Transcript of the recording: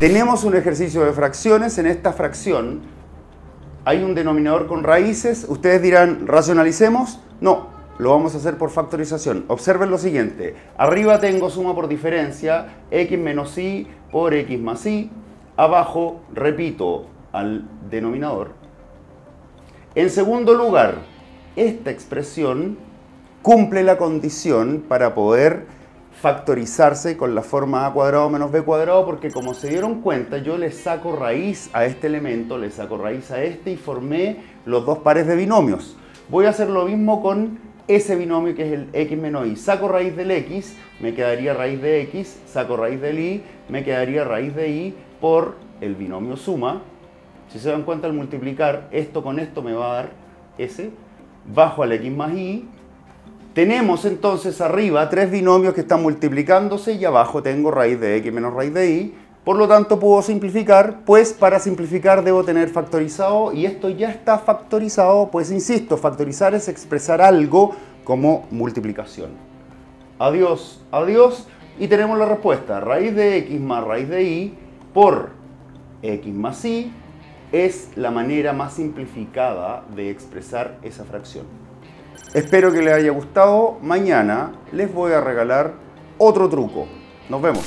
Tenemos un ejercicio de fracciones. En esta fracción hay un denominador con raíces. Ustedes dirán, ¿racionalicemos? No, lo vamos a hacer por factorización. Observen lo siguiente. Arriba tengo suma por diferencia, x menos y por x más y. Abajo repito al denominador. En segundo lugar, esta expresión cumple la condición para poder factorizarse con la forma a cuadrado menos b cuadrado porque como se dieron cuenta yo le saco raíz a este elemento, le saco raíz a este y formé los dos pares de binomios. Voy a hacer lo mismo con ese binomio que es el x menos y. Saco raíz del x, me quedaría raíz de x, saco raíz del y, me quedaría raíz de y por el binomio suma. Si se dan cuenta al multiplicar esto con esto me va a dar s, bajo al x más y, tenemos entonces arriba tres binomios que están multiplicándose y abajo tengo raíz de x menos raíz de y. Por lo tanto puedo simplificar, pues para simplificar debo tener factorizado y esto ya está factorizado, pues insisto, factorizar es expresar algo como multiplicación. Adiós, adiós y tenemos la respuesta. Raíz de x más raíz de y por x más y es la manera más simplificada de expresar esa fracción. Espero que les haya gustado. Mañana les voy a regalar otro truco. Nos vemos.